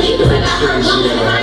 She doing that her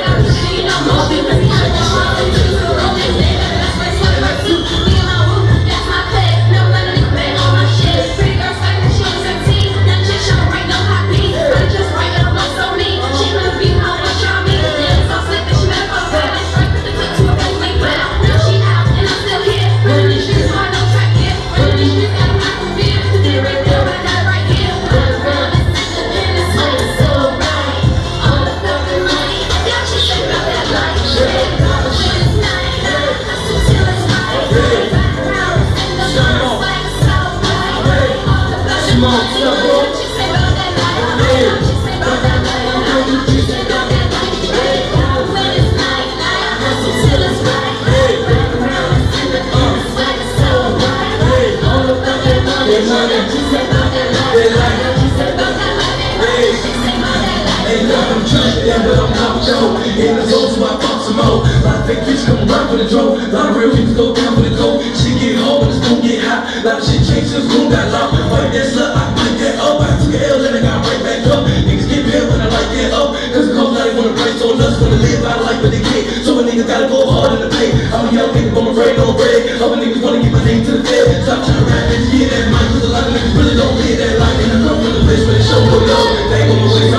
In the zone, so I fuck some more. A lot of fake bitches come around for the dough. A lot of real people go down for the gold. Shit get hard when the spoon get hot. A lot of shit changed since school got locked. Fight that slut, I pick that up. I took an L and I got right back up. Niggas get mad when I like that up. Cause the cost now they wanna price on us. Wanna live out life, but they can't. So a nigga gotta go hard in the pain. I'm a young nigga, but my brain on bread. Other niggas wanna get my name to the field. Stop trying to rap and get that mic. Cause a lot of niggas really don't live that life. And I come from the place where they show no love. They ain't on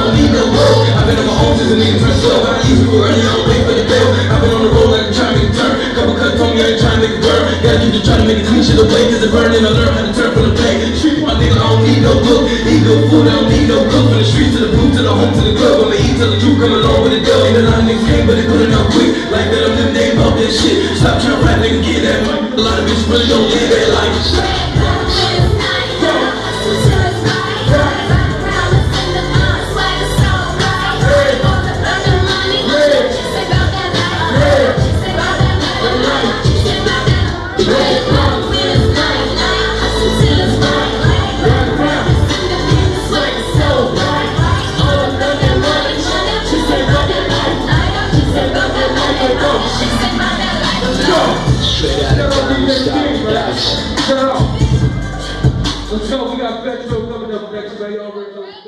nigga turned 12. I people early, I don't wait for the bell. I've been on the road like I'm trying to make a turn. Couple cuts on me, I ain't trying to make a burn. Gotta keep just trying to make a clean shit away. Cause it burning, I learn how to turn from the pain. Street my nigga, I don't need no book. Eat no food, I don't need no cook. From the streets to the booth to the home to the club. I'ma eat till the truth come along with the dough. Ain't a lot of niggas came, but they put it out quick. Like that, I'm living name up that shit. Stop trying to rap, nigga, get that money. A lot of bitches really don't live that life. Let's go. We got Metro coming up next, man. Y'all ready